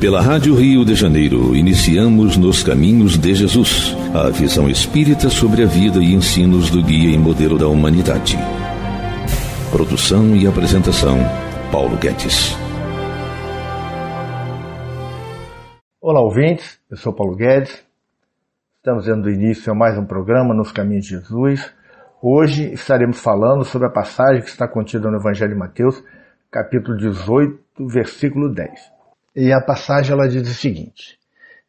Pela Rádio Rio de Janeiro, iniciamos Nos Caminhos de Jesus, a visão espírita sobre a vida e ensinos do guia e modelo da humanidade. Produção e apresentação, Paulo Guedes. Olá, ouvintes. Eu sou Paulo Guedes. Estamos dando início a mais um programa Nos Caminhos de Jesus. Hoje estaremos falando sobre a passagem que está contida no Evangelho de Mateus, capítulo 18, versículo 10. E a passagem ela diz o seguinte: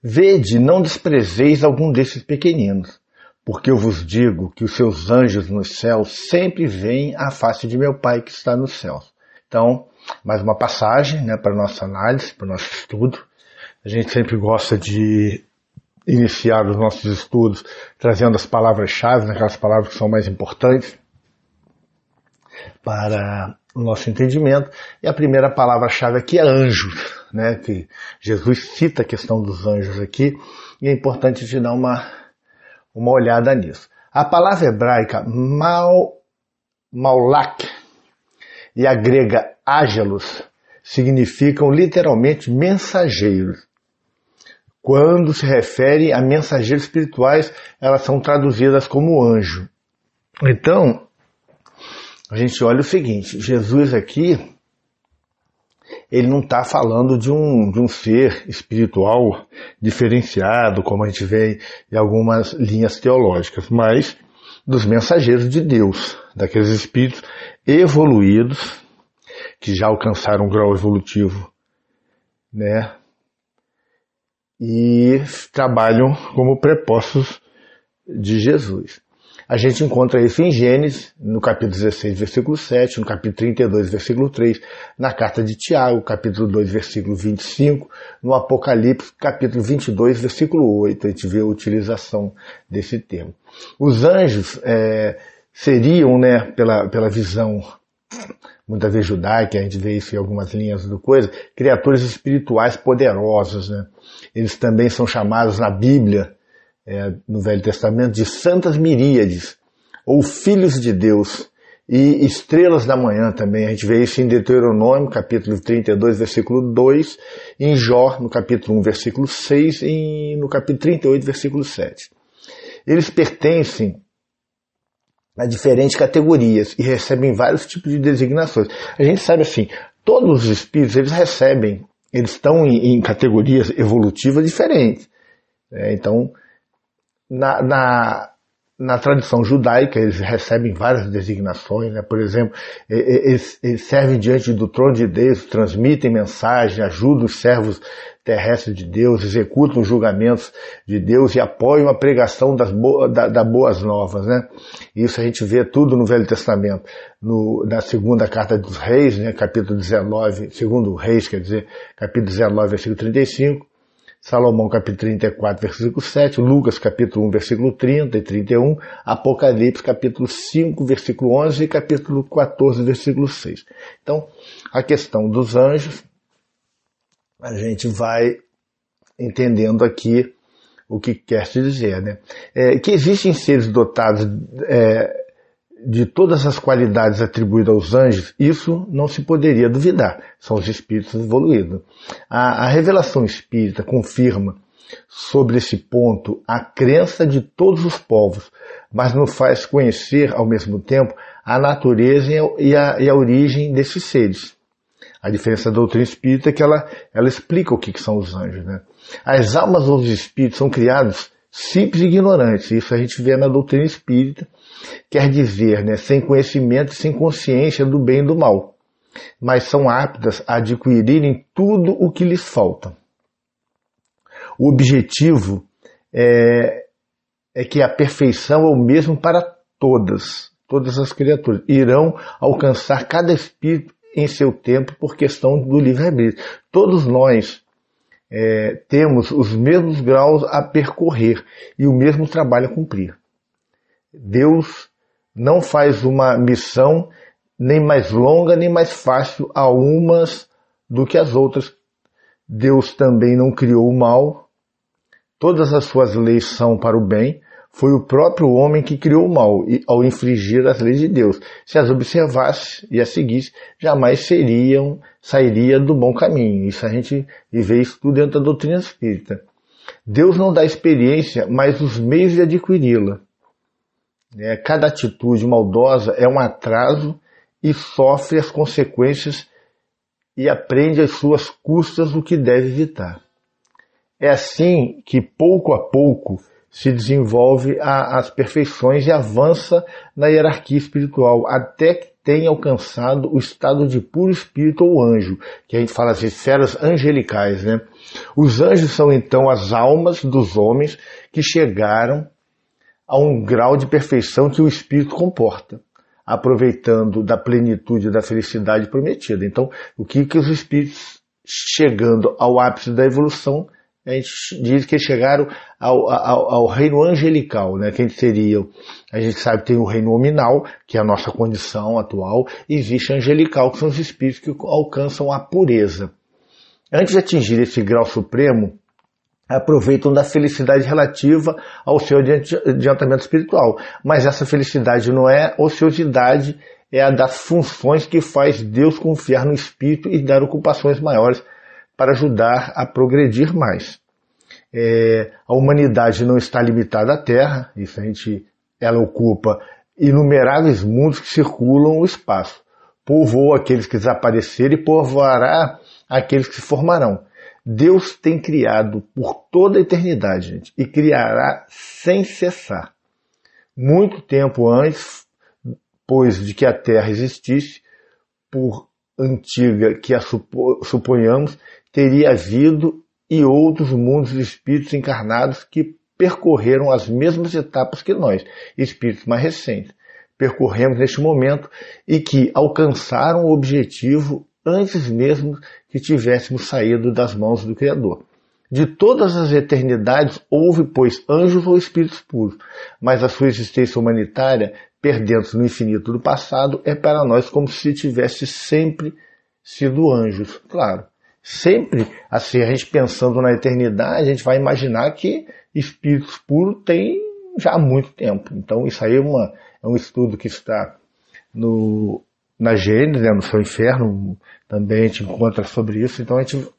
Vede, não desprezeis algum desses pequeninos, porque eu vos digo que os seus anjos nos céus sempre veem a face de meu Pai que está nos céus. Então, mais uma passagem né, para nossa análise, para o nosso estudo. A gente sempre gosta de iniciar os nossos estudos trazendo as palavras-chave, né, aquelas palavras que são mais importantes para o nosso entendimento. E a primeira palavra-chave aqui é anjos né, que Jesus cita a questão dos anjos aqui, e é importante te dar uma, uma olhada nisso. A palavra hebraica mal, maulak e a grega ágelos significam literalmente mensageiros. Quando se refere a mensageiros espirituais, elas são traduzidas como anjo. Então, a gente olha o seguinte: Jesus aqui ele não está falando de um, de um ser espiritual diferenciado, como a gente vê em algumas linhas teológicas, mas dos mensageiros de Deus, daqueles espíritos evoluídos, que já alcançaram um grau evolutivo, né? E trabalham como prepostos de Jesus. A gente encontra isso em Gênesis, no capítulo 16, versículo 7, no capítulo 32, versículo 3, na carta de Tiago, capítulo 2, versículo 25, no Apocalipse, capítulo 22, versículo 8, a gente vê a utilização desse termo. Os anjos é, seriam, né, pela, pela visão muitas vezes judaica, a gente vê isso em algumas linhas do coisa, criaturas espirituais poderosas, né? Eles também são chamados na Bíblia é, no Velho Testamento de santas miríades, ou filhos de Deus, e estrelas da manhã também. A gente vê isso em Deuteronômio, capítulo 32, versículo 2, em Jó, no capítulo 1, versículo 6, e no capítulo 38, versículo 7. Eles pertencem a diferentes categorias e recebem vários tipos de designações. A gente sabe assim, todos os espíritos eles recebem, eles estão em, em categorias evolutivas diferentes. É, então, na, na, na tradição judaica, eles recebem várias designações, né? por exemplo, eles, eles, servem diante do trono de Deus, transmitem mensagem, ajudam os servos terrestres de Deus, executam os julgamentos de Deus e apoiam a pregação das boas, da, da, boas novas. Né? Isso a gente vê tudo no Velho Testamento, no, na segunda carta dos reis, né? capítulo 19, segundo reis, quer dizer, capítulo 19, versículo 35, Salomão capítulo 34, versículo 7, Lucas capítulo 1, versículo 30 e 31, Apocalipse capítulo 5, versículo 11 e capítulo 14, versículo 6. Então, a questão dos anjos, a gente vai entendendo aqui o que quer se dizer, né? É, que existem seres dotados é, de todas as qualidades atribuídas aos anjos, isso não se poderia duvidar. São os espíritos evoluídos. A, a revelação espírita confirma sobre esse ponto a crença de todos os povos, mas nos faz conhecer ao mesmo tempo a natureza e a, e a origem desses seres. A diferença da doutrina espírita é que ela, ela explica o que, que são os anjos. Né? As almas ou os espíritos são criados simples e ignorantes. Isso a gente vê na doutrina espírita quer dizer, né, sem conhecimento sem consciência do bem e do mal, mas são aptas a adquirirem tudo o que lhes falta. O objetivo é, é que a perfeição é o mesmo para todas, todas as criaturas. Irão alcançar cada espírito em seu tempo por questão do livre-arbítrio. Todos nós é, temos os mesmos graus a percorrer e o mesmo trabalho a cumprir. Deus não faz uma missão nem mais longa nem mais fácil a umas do que as outras. Deus também não criou o mal. Todas as suas leis são para o bem, Foi o próprio homem que criou o mal ao infringir as leis de Deus. Se as observasse e as seguisse, jamais seriam, sairia do bom caminho. Isso a gente vê isso tudo dentro da doutrina espírita. Deus não dá experiência, mas os meios de adquiri-la. É, cada atitude maldosa é um atraso e sofre as consequências e aprende às suas custas o que deve evitar. É assim que, pouco a pouco, se desenvolve as perfeições e avança na hierarquia espiritual, até que tenha alcançado o estado de puro espírito ou anjo, que a gente fala assim, esferas angelicais. Né? Os anjos são então as almas dos homens que chegaram a um grau de perfeição que o espírito comporta, aproveitando da plenitude da felicidade prometida. Então, o que, que os espíritos chegando ao ápice da evolução a gente diz que chegaram ao, ao, ao, reino angelical, né? Quem seriam? A gente sabe que tem o reino nominal, que é a nossa condição atual, e existe angelical, que são os espíritos que alcançam a pureza. Antes de atingir esse grau supremo, aproveitam da felicidade relativa ao seu adiantamento espiritual. Mas essa felicidade não é ociosidade, é a das funções que faz Deus confiar no espírito e dar ocupações maiores para ajudar a progredir mais. É, a humanidade não está limitada à Terra, isso a gente, ela ocupa inumeráveis mundos que circulam o espaço. Povoou aqueles que desapareceram e povoará aqueles que se formarão. Deus tem criado por toda a eternidade, gente, e criará sem cessar. Muito tempo antes, pois de que a Terra existisse, por antiga que a suponhamos, teria havido e outros mundos de espíritos encarnados que percorreram as mesmas etapas que nós, espíritos mais recentes, percorremos neste momento e que alcançaram o objetivo antes mesmo que tivéssemos saído das mãos do Criador. De todas as eternidades houve, pois, anjos ou espíritos puros, mas a sua existência humanitária, perdendo-se no infinito do passado, é para nós como se tivesse sempre sido anjos. Claro, sempre, assim, a gente pensando na eternidade, a gente vai imaginar que espíritos puros tem já há muito tempo. Então isso aí é, uma, é um estudo que está no, na Gênesis, né, no seu inferno, também a gente encontra sobre isso, então a gente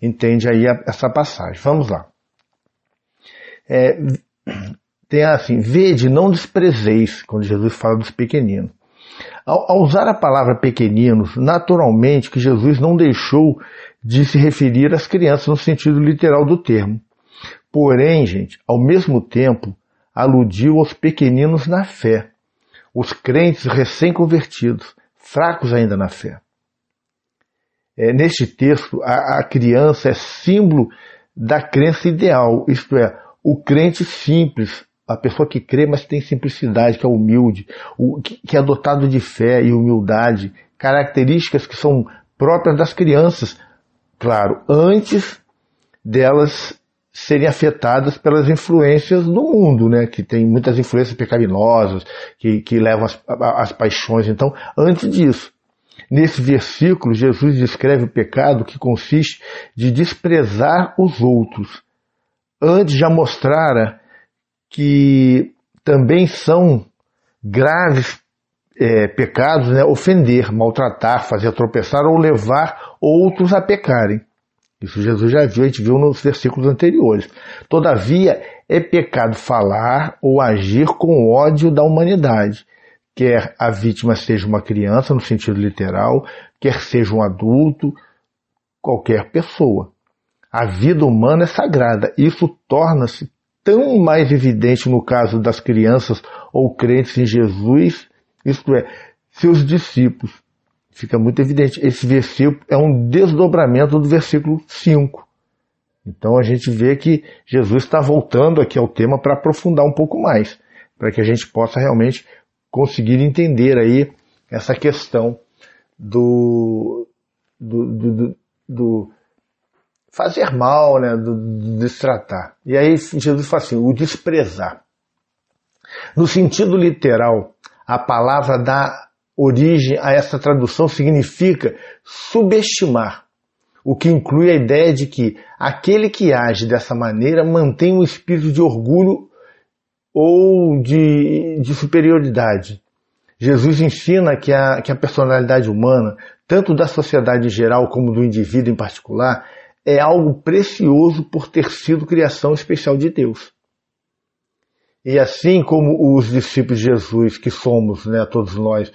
entende aí a, essa passagem. Vamos lá. É, tem assim, vede, não desprezeis, quando Jesus fala dos pequeninos. Ao, ao usar a palavra pequeninos, naturalmente que Jesus não deixou de se referir às crianças no sentido literal do termo. Porém, gente, ao mesmo tempo, aludiu aos pequeninos na fé, os crentes recém-convertidos, fracos ainda na fé. É, neste texto, a, a criança é símbolo da crença ideal, isto é, o crente simples, a pessoa que crê, mas tem simplicidade, que é humilde, o, que, que é dotado de fé e humildade, características que são próprias das crianças, claro, antes delas serem afetadas pelas influências do mundo, né? Que tem muitas influências pecaminosas, que, que levam as paixões. Então, antes disso, nesse versículo, Jesus descreve o pecado que consiste de desprezar os outros. Antes já mostrara que também são graves é, pecados, né? ofender, maltratar, fazer tropeçar ou levar outros a pecarem. Isso Jesus já viu, a gente viu nos versículos anteriores. Todavia, é pecado falar ou agir com ódio da humanidade, quer a vítima seja uma criança, no sentido literal, quer seja um adulto, qualquer pessoa. A vida humana é sagrada. Isso torna-se tão mais evidente no caso das crianças ou crentes em Jesus, isto é, seus discípulos. Fica muito evidente. Esse versículo é um desdobramento do versículo 5. Então a gente vê que Jesus está voltando aqui ao tema para aprofundar um pouco mais, para que a gente possa realmente conseguir entender aí essa questão do, do, do, do fazer mal, né, do, do destratar. E aí Jesus fala assim, o desprezar. No sentido literal, a palavra dá origem a essa tradução significa subestimar, o que inclui a ideia de que aquele que age dessa maneira mantém um espírito de orgulho ou de, de superioridade. Jesus ensina que a, que a personalidade humana, tanto da sociedade em geral como do indivíduo em particular, é algo precioso por ter sido criação especial de Deus. E assim como os discípulos de Jesus, que somos, né, todos nós,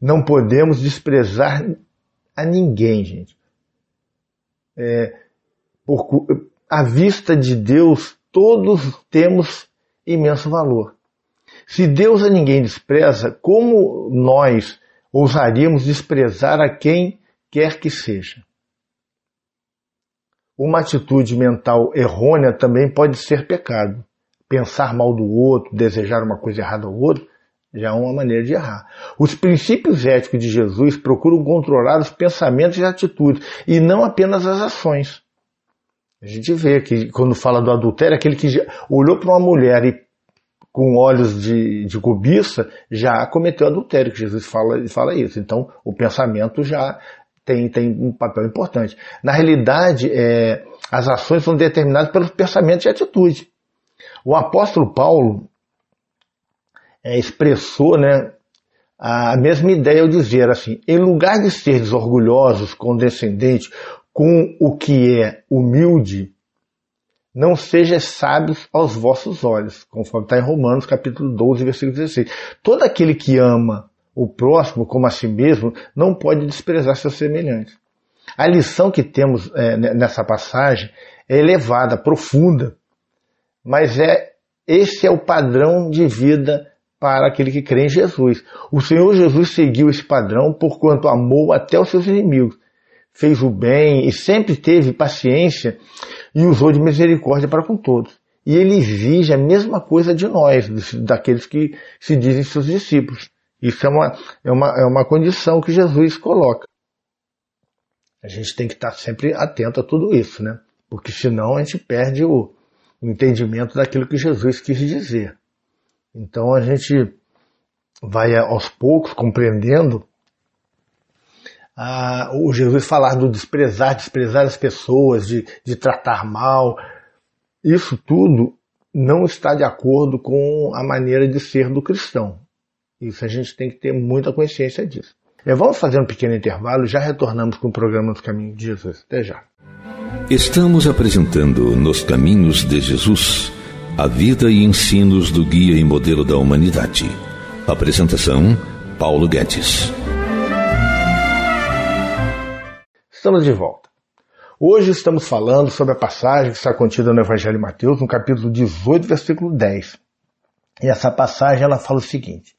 não podemos desprezar a ninguém, gente. É, por, à vista de Deus, todos temos imenso valor. Se Deus a ninguém despreza, como nós ousaríamos desprezar a quem quer que seja? Uma atitude mental errônea também pode ser pecado. Pensar mal do outro, desejar uma coisa errada ao outro, já é uma maneira de errar. Os princípios éticos de Jesus procuram controlar os pensamentos e atitudes, e não apenas as ações. A gente vê que quando fala do adultério, aquele que olhou para uma mulher e com olhos de, de cobiça já cometeu adultério, que Jesus fala, fala isso. Então, o pensamento já tem, tem um papel importante. Na realidade, é, as ações são determinadas pelos pensamentos e atitude. O apóstolo Paulo é, expressou né, a mesma ideia ao dizer assim: em lugar de seres orgulhosos, condescendentes com o que é humilde, não sejam sábios aos vossos olhos, conforme está em Romanos capítulo 12, versículo 16. Todo aquele que ama o próximo como a si mesmo não pode desprezar seus semelhantes. A lição que temos é, nessa passagem é elevada, profunda, mas é esse é o padrão de vida para aquele que crê em Jesus. O Senhor Jesus seguiu esse padrão porquanto amou até os seus inimigos, fez o bem e sempre teve paciência e usou de misericórdia para com todos. E ele exige a mesma coisa de nós, daqueles que se dizem seus discípulos. Isso é uma, é uma, é uma condição que Jesus coloca. A gente tem que estar sempre atento a tudo isso, né? Porque senão a gente perde o, o entendimento daquilo que Jesus quis dizer. Então a gente vai aos poucos compreendendo o Jesus falar do desprezar, desprezar as pessoas, de, de tratar mal, isso tudo não está de acordo com a maneira de ser do cristão. Isso a gente tem que ter muita consciência disso. É, vamos fazer um pequeno intervalo e já retornamos com o programa Nos Caminhos de Jesus. Até já. Estamos apresentando Nos Caminhos de Jesus, a vida e ensinos do guia e modelo da humanidade. Apresentação: Paulo Guedes. Estamos de volta. Hoje estamos falando sobre a passagem que está contida no Evangelho de Mateus, no capítulo 18, versículo 10. E essa passagem ela fala o seguinte: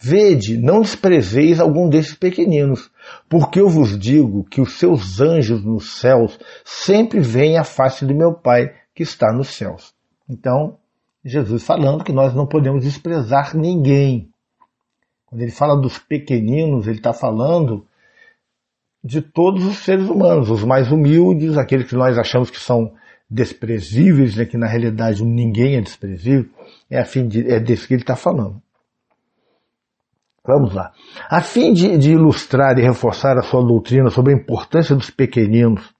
Vede, não desprezeis algum desses pequeninos, porque eu vos digo que os seus anjos nos céus sempre veem a face do meu Pai que está nos céus. Então, Jesus falando que nós não podemos desprezar ninguém. Quando ele fala dos pequeninos, ele está falando de todos os seres humanos, os mais humildes, aqueles que nós achamos que são desprezíveis, né, que na realidade ninguém é desprezível, é, a fim de, é desse que ele está falando. Vamos lá. A fim de, de ilustrar e reforçar a sua doutrina sobre a importância dos pequeninos,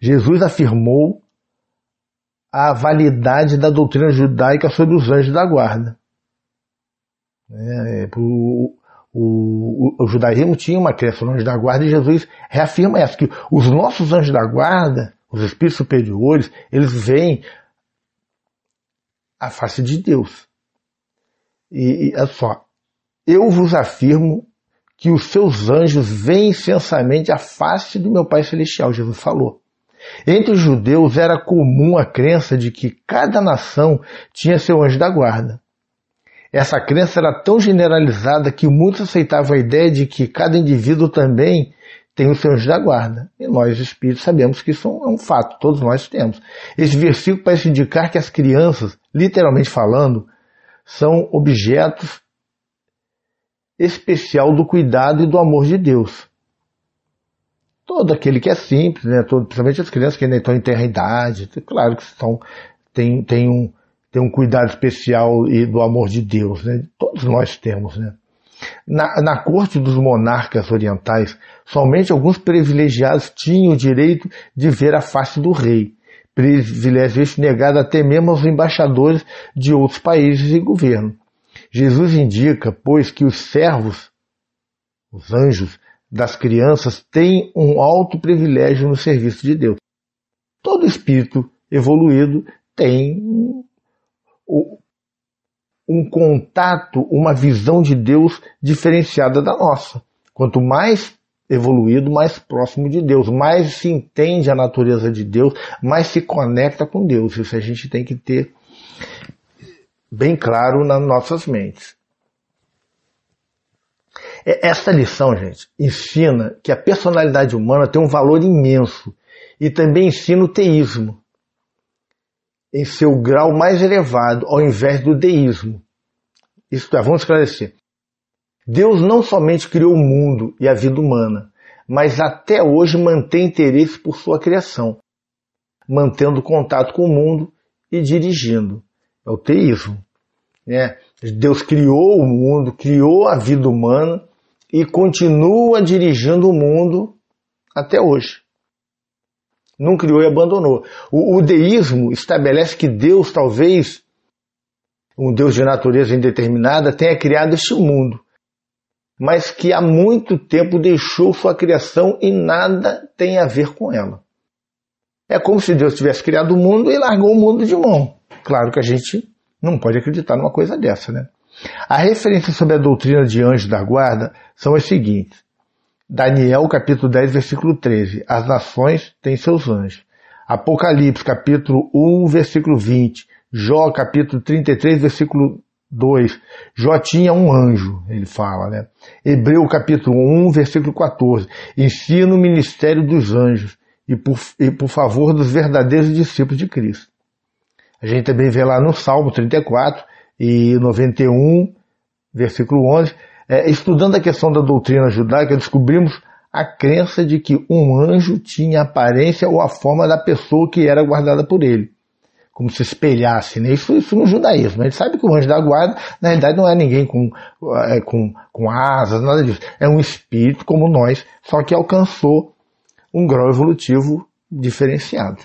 Jesus afirmou a validade da doutrina judaica sobre os anjos da guarda. É, o, o, o, o, judaísmo tinha uma crença no anjo da guarda e Jesus reafirma essa, que os nossos anjos da guarda, os espíritos superiores, eles veem a face de Deus. E, e é só, eu vos afirmo que os seus anjos veem incensamente a face do meu Pai Celestial, Jesus falou. Entre os judeus era comum a crença de que cada nação tinha seu anjo da guarda. Essa crença era tão generalizada que muitos aceitavam a ideia de que cada indivíduo também tem o seu anjo da guarda. E nós, espíritos, sabemos que isso é um fato, todos nós temos. Esse versículo parece indicar que as crianças, literalmente falando, são objetos especial do cuidado e do amor de Deus. Todo aquele que é simples, né? Todo, principalmente as crianças que ainda estão em terra idade, claro que estão, tem, tem um, tem um cuidado especial e do amor de Deus, né? Todos nós temos, né? Na, na corte dos monarcas orientais, somente alguns privilegiados tinham o direito de ver a face do rei. privilégio este negado até mesmo aos embaixadores de outros países e governos. Jesus indica, pois, que os servos, os anjos das crianças, têm um alto privilégio no serviço de Deus. Todo espírito evoluído tem um, contato, uma visão de Deus diferenciada da nossa. Quanto mais evoluído, mais próximo de Deus, mais se entende a natureza de Deus, mais se conecta com Deus. Isso a gente tem que ter bem claro nas nossas mentes. Esta lição, gente, ensina que a personalidade humana tem um valor imenso e também ensina o teísmo em seu grau mais elevado, ao invés do deísmo. Isto é, vamos esclarecer. Deus não somente criou o mundo e a vida humana, mas até hoje mantém interesse por sua criação, mantendo contato com o mundo e dirigindo. É o teísmo. Né? Deus criou o mundo, criou a vida humana e continua dirigindo o mundo até hoje. Não criou e abandonou. O, o deísmo estabelece que Deus, talvez, um Deus de natureza indeterminada, tenha criado este mundo mas que há muito tempo deixou sua criação e nada tem a ver com ela. É como se Deus tivesse criado o mundo e largou o mundo de mão. Claro que a gente não pode acreditar numa coisa dessa, né? A referência sobre a doutrina de anjos da guarda são as seguintes. Daniel, capítulo 10, versículo 13. As nações têm seus anjos. Apocalipse, capítulo 1, versículo 20. Jó, capítulo 33, versículo 2. Jó tinha um anjo, ele fala, né? Hebreu capítulo 1, versículo 14. Ensina o ministério dos anjos e por, e por favor dos verdadeiros discípulos de Cristo. A gente também vê lá no Salmo 34 e 91, versículo 11, é, estudando a questão da doutrina judaica, descobrimos a crença de que um anjo tinha a aparência ou a forma da pessoa que era guardada por ele como se espelhasse, né? Isso, isso no judaísmo. A gente sabe que o anjo da guarda, na realidade, não é ninguém com, é, com, com asas, nada disso. É um espírito como nós, só que alcançou um grau evolutivo diferenciado.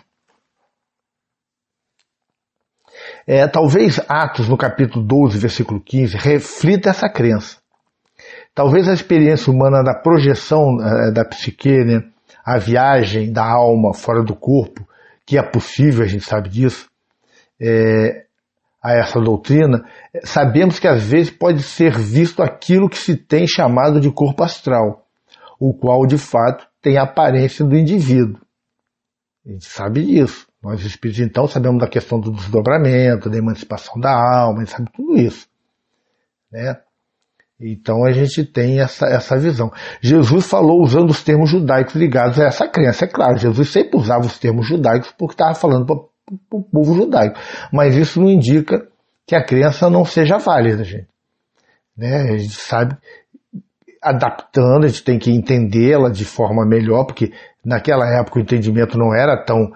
É, talvez Atos, no capítulo 12, versículo 15, reflita essa crença. Talvez a experiência humana da projeção é, da psique, né, a viagem da alma fora do corpo, que é possível, a gente sabe disso, é, a essa doutrina, sabemos que às vezes pode ser visto aquilo que se tem chamado de corpo astral, o qual de fato tem a aparência do indivíduo. A gente sabe disso. Nós espíritos então sabemos da questão do desdobramento, da emancipação da alma, sabe tudo isso. Né? Então a gente tem essa, essa visão. Jesus falou usando os termos judaicos ligados a essa crença. É claro, Jesus sempre usava os termos judaicos porque estava falando para o povo judaico. Mas isso não indica que a crença não seja válida, gente. Né? A gente sabe, adaptando, a gente tem que entendê-la de forma melhor, porque naquela época o entendimento não era tão,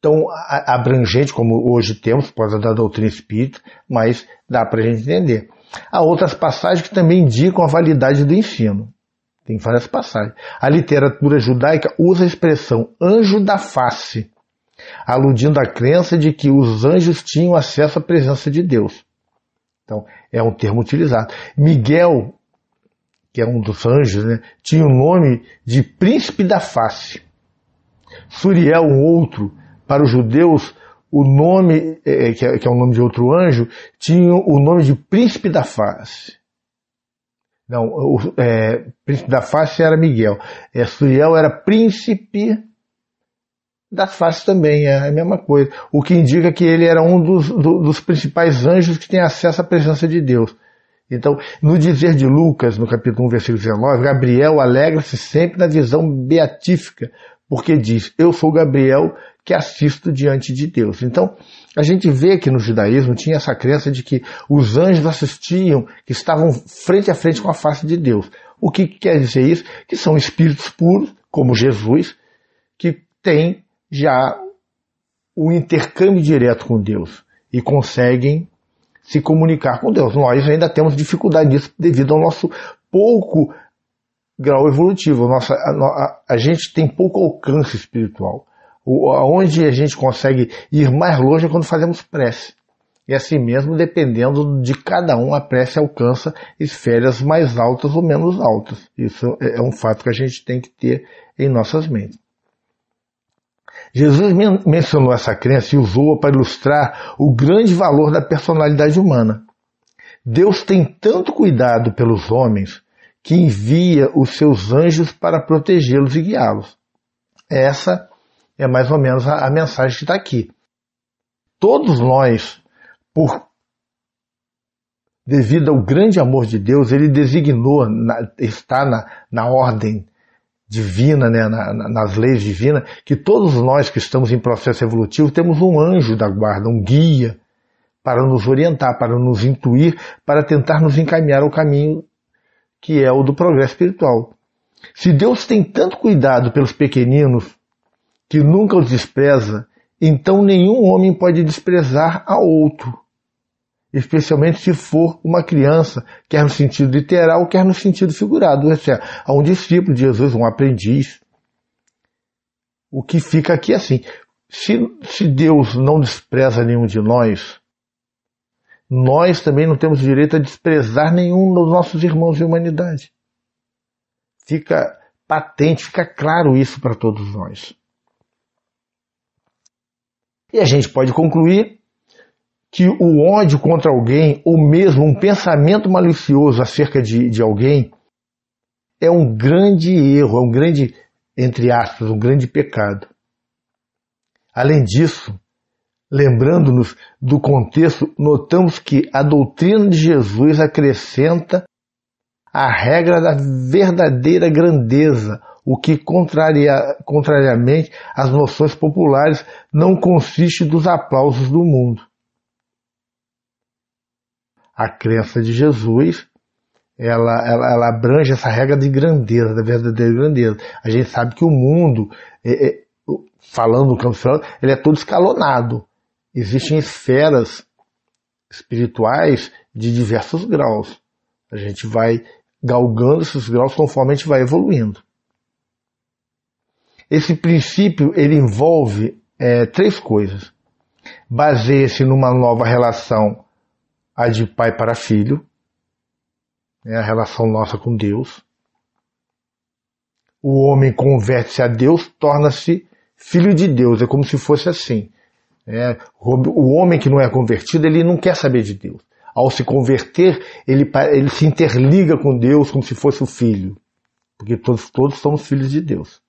tão abrangente como hoje temos, por causa da doutrina espírita, mas dá para a gente entender. Há outras passagens que também indicam a validade do ensino. Tem várias passagens. A literatura judaica usa a expressão anjo da face aludindo à crença de que os anjos tinham acesso à presença de Deus. Então, é um termo utilizado. Miguel, que é um dos anjos, né, tinha o nome de príncipe da face. Suriel, um outro, para os judeus, o nome, é, é que, é, que é o nome de outro anjo, tinha o nome de príncipe da face. Não, o é, príncipe da face era Miguel. É, Suriel era príncipe das faces também, é a mesma coisa. O que indica que ele era um dos, do, dos principais anjos que tem acesso à presença de Deus. Então, no dizer de Lucas, no capítulo 1, versículo 19, Gabriel alegra-se sempre na visão beatífica, porque diz: Eu sou Gabriel que assisto diante de Deus. Então, a gente vê que no judaísmo tinha essa crença de que os anjos assistiam, que estavam frente a frente com a face de Deus. O que quer dizer isso? Que são espíritos puros, como Jesus, que têm já o intercâmbio direto com Deus e conseguem se comunicar com Deus. Nós ainda temos dificuldade nisso devido ao nosso pouco grau evolutivo. Nossa, a, a, a gente tem pouco alcance espiritual. Onde a gente consegue ir mais longe é quando fazemos prece. E assim mesmo, dependendo de cada um, a prece alcança esferas mais altas ou menos altas. Isso é um fato que a gente tem que ter em nossas mentes. Jesus mencionou essa crença e usou-a para ilustrar o grande valor da personalidade humana. Deus tem tanto cuidado pelos homens que envia os seus anjos para protegê-los e guiá-los. Essa é mais ou menos a, a mensagem que está aqui. Todos nós, por devido ao grande amor de Deus, ele designou, na, está na, na ordem divina, né, na, nas leis divinas, que todos nós que estamos em processo evolutivo temos um anjo da guarda, um guia, para nos orientar, para nos intuir, para tentar nos encaminhar ao caminho que é o do progresso espiritual. Se Deus tem tanto cuidado pelos pequeninos, que nunca os despreza, então nenhum homem pode desprezar a outro, especialmente se for uma criança, quer no sentido literal, quer no sentido figurado, ou seja, a um discípulo de Jesus, um aprendiz. O que fica aqui é assim, se, se Deus não despreza nenhum de nós, nós também não temos direito a desprezar nenhum dos nossos irmãos de humanidade. Fica patente, fica claro isso para todos nós. E a gente pode concluir que o ódio contra alguém, ou mesmo um pensamento malicioso acerca de, de alguém, é um grande erro, é um grande, entre aspas, um grande pecado. Além disso, lembrando-nos do contexto, notamos que a doutrina de Jesus acrescenta a regra da verdadeira grandeza, o que, contraria, contrariamente às noções populares, não consiste dos aplausos do mundo. A crença de Jesus, ela, ela, ela abrange essa regra de grandeza, da verdadeira grandeza. A gente sabe que o mundo, é, é, falando no campo espiritual, ele é todo escalonado. Existem esferas espirituais de diversos graus. A gente vai galgando esses graus conforme a gente vai evoluindo. Esse princípio ele envolve é, três coisas. Baseia-se numa nova relação, a de pai para filho, é a relação nossa com Deus. O homem converte-se a Deus, torna-se filho de Deus. É como se fosse assim. É, o homem que não é convertido, ele não quer saber de Deus. Ao se converter, ele, ele se interliga com Deus como se fosse o filho. Porque todos, todos somos filhos de Deus.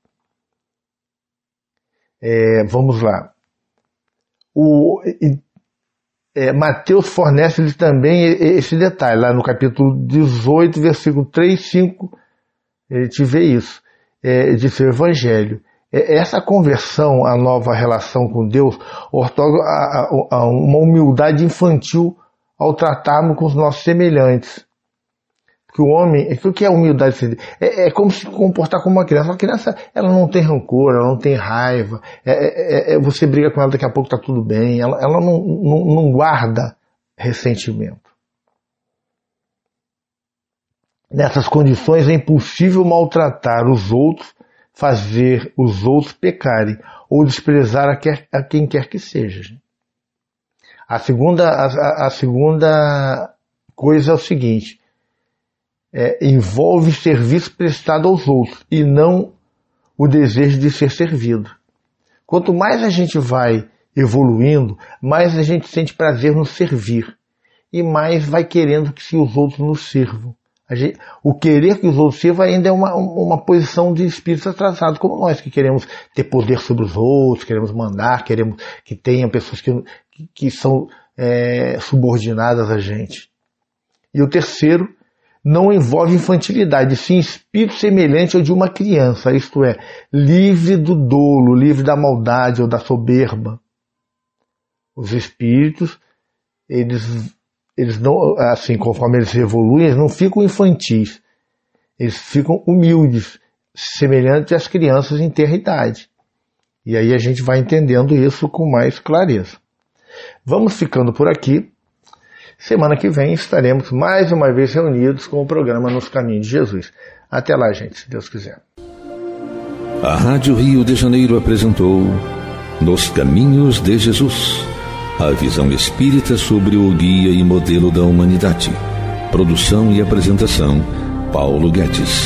É, vamos lá. O, é, Mateus fornece-lhe também esse detalhe, lá no capítulo 18, versículo 3 e 5, ele te vê isso, é, de seu evangelho. É, essa conversão à nova relação com Deus a, uma humildade infantil ao tratarmos com os nossos semelhantes que o homem, o que é humildade? É, é, como se comportar como uma criança. Uma criança, ela não tem rancor, ela não tem raiva. É, é, é, é você briga com ela, daqui a pouco tá tudo bem. Ela, ela não, não, não guarda ressentimento. Nessas condições é impossível maltratar os outros, fazer os outros pecarem ou desprezar a, quer, a quem quer que seja. A segunda, a, a segunda coisa é o seguinte: é, envolve serviço prestado aos outros e não o desejo de ser servido. Quanto mais a gente vai evoluindo, mais a gente sente prazer no servir e mais vai querendo que os outros nos sirvam. Gente, o querer que os outros sirvam ainda é uma, uma posição de espíritos atrasados como nós, que queremos ter poder sobre os outros, queremos mandar, queremos que tenham pessoas que, que são é, subordinadas a gente. E o terceiro não envolve infantilidade, sim espírito semelhante ao de uma criança, isto é, livre do dolo, livre da maldade ou da soberba. Os espíritos, eles, eles não, assim, conforme eles evoluem, eles não ficam infantis, eles ficam humildes, semelhantes às crianças em ter idade. E aí a gente vai entendendo isso com mais clareza. Vamos ficando por aqui. Semana que vem estaremos mais uma vez reunidos com o programa Nos Caminhos de Jesus. Até lá, gente, se Deus quiser. A Rádio Rio de Janeiro apresentou Nos Caminhos de Jesus. A visão espírita sobre o guia e modelo da humanidade. Produção e apresentação: Paulo Guedes.